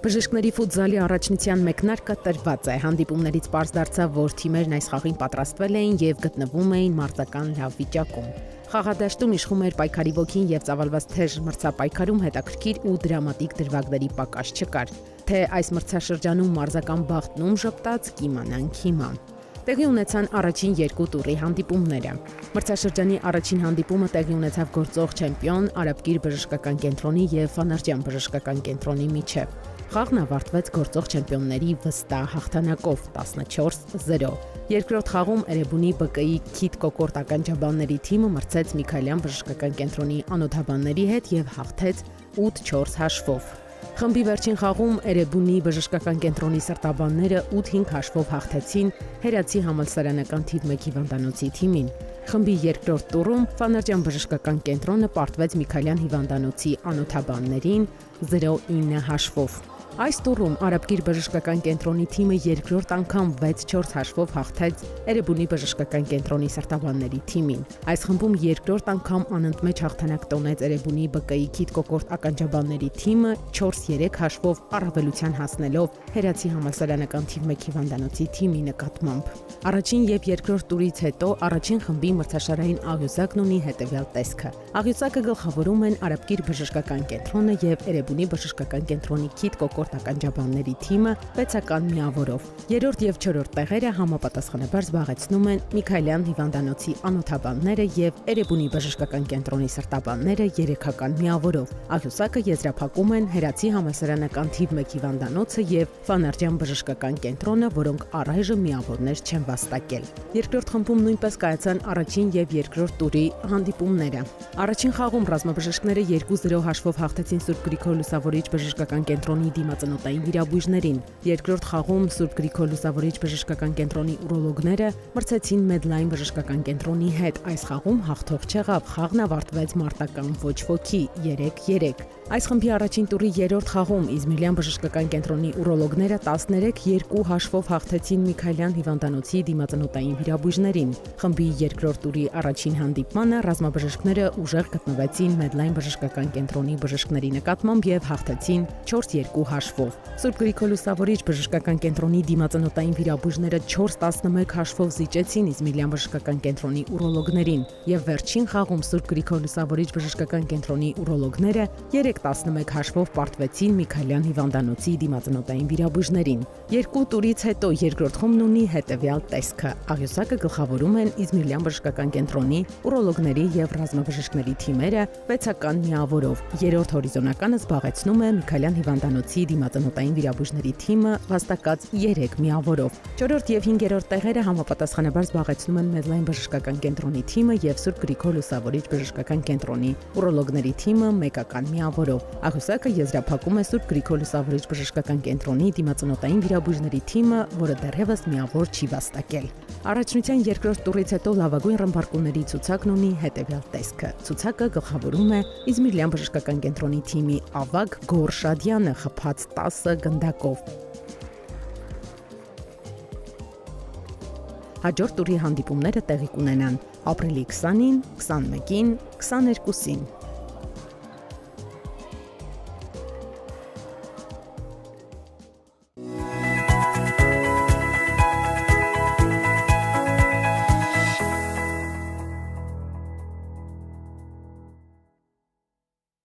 Բժիշկների ֆուտզալի առաջնության մեկնարկը տրված է։ Հանդիպումներից པարզ դարձավ, որ թիմերն այս խաղին պատրաստվել էին եւ գտնվում էին մարտական լավ վիճակում։ Խաղադաշտում իշխում էր պայքարի ոգին եւ ծավալված թեժ մրցապայքարում հետաքրքիր ու դրամատիկ դրվագների պակաս չկար։ Թե այս մրցաշրջանում մարզական բախտնում ժպտաց կիմանանք հիմա։ Տեղի ունեցան առաջին երկու տուրի հանդիպումները։ Մրցաշրջանի առաջին հանդիպումը տեղի ունեցավ գործող չեմպիոն Արաբկիր բժշկական կենտրոնի եւ Ֆանարջյան բժշկական կենտրոնի միջև։ Խաղն ավարտվեց գործող չեմպիոնների վստահ հաղթանակով 14-0։ Երկրորդ խաղում Էրեբունի ԲԿ-ի քիթ կոկորտ ականջաբանների թիմը մրցեց Միքայելյան բժշկական կենտրոնի անոթաբանների հետ եւ հաղթեց 8-4 հաշվով։ Խմբի վերջին խաղում Էրեբունի բժշկական կենտրոնի սրտաբանները 8-5 հաշվով հաղթեցին Հերացի համալսարանական թիվ 1 հիվանդանոցի թիմին։ Խմբի երկրորդ տուրում Ֆանարջյան բժշկական կենտրոնը պարտվեց Միքայելյան հիվանդանոցի անոթաբաններին 0-9 հաշվով։ Այս տուրում Արաբկիր բժշկական կենտրոնի թիմը երկրորդ անգամ 6-4 հաշվով հաղթեց Էրեբունի բժշկական կենտրոնի սրտաբանների թիմին։ Այս խմբում երկրորդ անգամ անընդմեջ հաղթանակ տոնեց Էրեբունի ԲԿ-ի քիթ կոկորտ ականջաբանների թիմը 4-3 հաշվով առավելության հասնելով Հերացի համալսարանական թիվ 1 հիվանդանոցի թիմի նկատմամբ։ Առաջին եւ երկրորդ տուրից հետո առաջին խմբի մրցաշարային աղյուսակն ունի հետեւյալ տեսքը։ Աղյուսակը գլխավորում են Արաբկիր բժշկական կենտրոնը եւ Էրեբունի բժշկական կենտրոնի քիթ կոկորտ արտականջաբանների թիմը վեցական միավորով։ Երրորդ եւ չորրորդ տեղերը համապատասխանաբար զբաղեցնում են Միքայելյան հիվանդանոցի անոթաբանները եւ Էրեբունի բժշկական կենտրոնի սրտաբանները երեքական միավորով։ Աղյուսակը եզրափակում են Հերացի համասարանական թիվ 1 հիվանդանոցը եւ Ֆանարջյան բժշկական կենտրոնը, որոնք առայժմ միավորներ չեն վաստակել։ Երկրորդ խմբում նույնպես կայացան առաջին եւ երկրորդ տուրի հանդիպումները։ Առաջին խաղում ռազմաբժիշկները 2-0 հաշվով հաղթեցին Սուրբ Գրիգոր Լուսավորիչ բժշկական կենտրոնի դիմաց ծնոտային վիրաբույժներին։ Երկրորդ խաղում Սուրբ Գրիգոր Լուսավորիչ բժշկական կենտրոնի ուրոլոգները մրցեցին Medline բժշկական կենտրոնի հետ։ Այս խաղում հաղթող չեղավ, խաղն ավարտվեց մարտական ոչ ոքի 3-3։ Այս խմբի առաջին տուրի երրորդ խաղում Իզմիլյան բժշկական կենտրոնի ուրոլոգները 13-2 հաշվով հաղթեցին Միքայելյան հիվանդանոցի դիմածնոտային վիրաբույժներին։ Խմբի երկրորդ տուրի առաջին հանդիպմանը ռազմաբժիշկները ուժեղ գտնվեցին Medline բժշկական կենտրոնի բժիշկների նկատմամբ եւ հաղթեցին 4-2 հաշվով։ Սուրբ Գրիգոր Լուսավորիչ բժշկական կենտրոնի դիմածնոտային վիրաբույժները 4-11 հաշվով զիջեցին Իզմիլյան բժշկական կենտրոնի ուրոլոգներին եւ վերջին խաղում Սուրբ Գրիգոր Լուսավորիչ բժշկական կենտրոնի ուրոլոգները 3-11 հաշվով պարտվեցին Միքայելյան հիվանդանոցի դիմածնոտային վիրաբույժներին։ Երկու տուրից հետո երկրորդ խումբն ունի հետևյալ տեսքը։ Աղյուսակը գլխավորում են Իզմիլյան բժշկական կենտրոնի ուրոլոգների եւ ռազմաբժիշկների թիմերը վեցական միավորով։ Երրորդ հորիզոնականը զբաղեցնում է Միքայելյան հիվանդանոցի դիմածնոտային վիրաբույժների թիմը վաստակած 3 միավորով։ Չորրորդ եւ 5-րդ տեղերը համապատասխանաբար զբաղեցնում են Մեդլայն բժշկական կենտրոնի թիմը եւ Սուրբ Գրիգոր Լուսավորիչ բժշկական կենտրոնի ուրոլոգների թիմը մեկական միավորով։ Աղյուսակը եզրափակում է Սուրբ Գրիգոր Լուսավորիչ բժշկական կենտրոնի դիմածնոտային վիրաբույժների թիմը, որը դեռևս միավոր չի վաստակել։ Առաջնության երկրորդ տուրից հետո լավագույն ռմբարկուների ցուցակն ունի հետևյալ տեսքը։ Ցուցակը գլխավորում է Իզմիրլյան բժշկական կենտրոնի թիմի Ավագ Գորշադյանը խփած 10 գնդակով։ Հաջորդ տուրի հանդիպումները տեղի կունենան ապրիլի 20-ին, 21-ին, 22-ին։